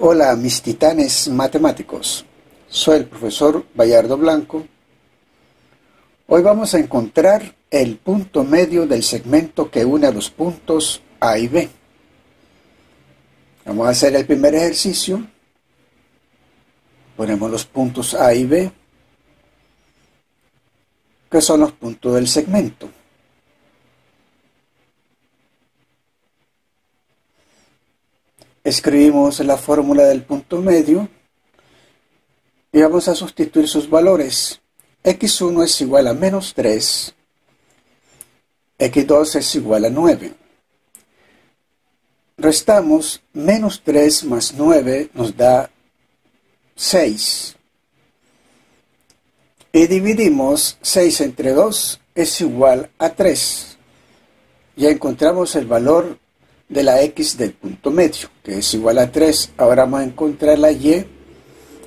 Hola mis titanes matemáticos, soy el profesor Bayardo Blanco. Hoy vamos a encontrar el punto medio del segmento que une a los puntos A y B. Vamos a hacer el primer ejercicio. Ponemos los puntos A y B, que son los puntos del segmento. Escribimos la fórmula del punto medio y vamos a sustituir sus valores. x1 es igual a menos 3, x2 es igual a 9. Restamos menos 3 más 9 nos da 6. Y dividimos 6 entre 2 es igual a 3. Ya encontramos el valor de la x del punto medio, que es igual a 3. Ahora vamos a encontrar la y,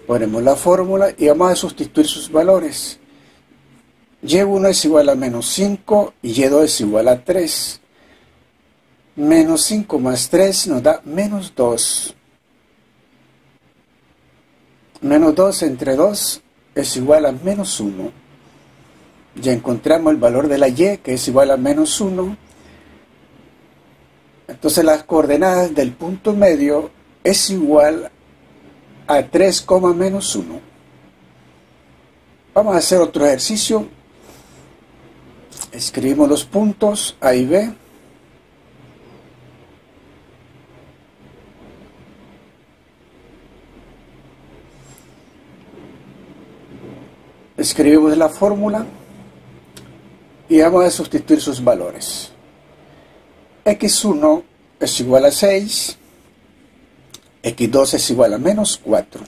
ponemos la fórmula y vamos a sustituir sus valores. y1 es igual a menos 5 y y2 es igual a 3. Menos 5 más 3 nos da menos 2. Menos 2 entre 2 es igual a menos 1. Ya encontramos el valor de la y, que es igual a menos 1 entonces las coordenadas del punto medio es igual a 3, menos 1. Vamos a hacer otro ejercicio. Escribimos los puntos A y B. Escribimos la fórmula y vamos a sustituir sus valores x1 es igual a 6, x2 es igual a menos 4.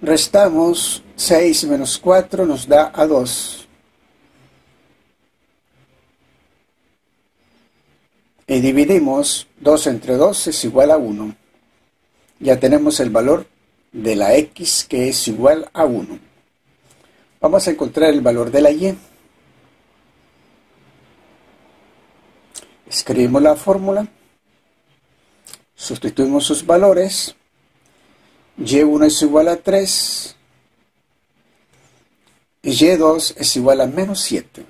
Restamos 6 menos 4 nos da a 2. Y dividimos 2 entre 2 es igual a 1. Ya tenemos el valor de la x que es igual a 1. Vamos a encontrar el valor de la y. Escribimos la fórmula, sustituimos sus valores, y1 es igual a 3 y y2 es igual a menos 7.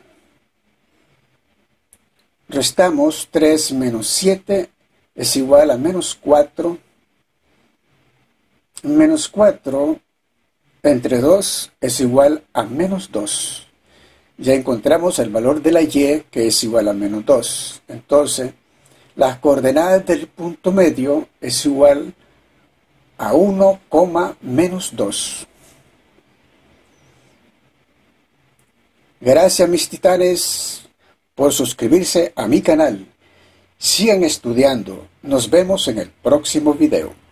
Restamos 3 menos 7 es igual a menos 4. Menos 4 entre 2 es igual a menos 2 ya encontramos el valor de la y que es igual a menos 2. Entonces, las coordenadas del punto medio es igual a 1, menos 2. Gracias mis titanes por suscribirse a mi canal. Sigan estudiando. Nos vemos en el próximo video.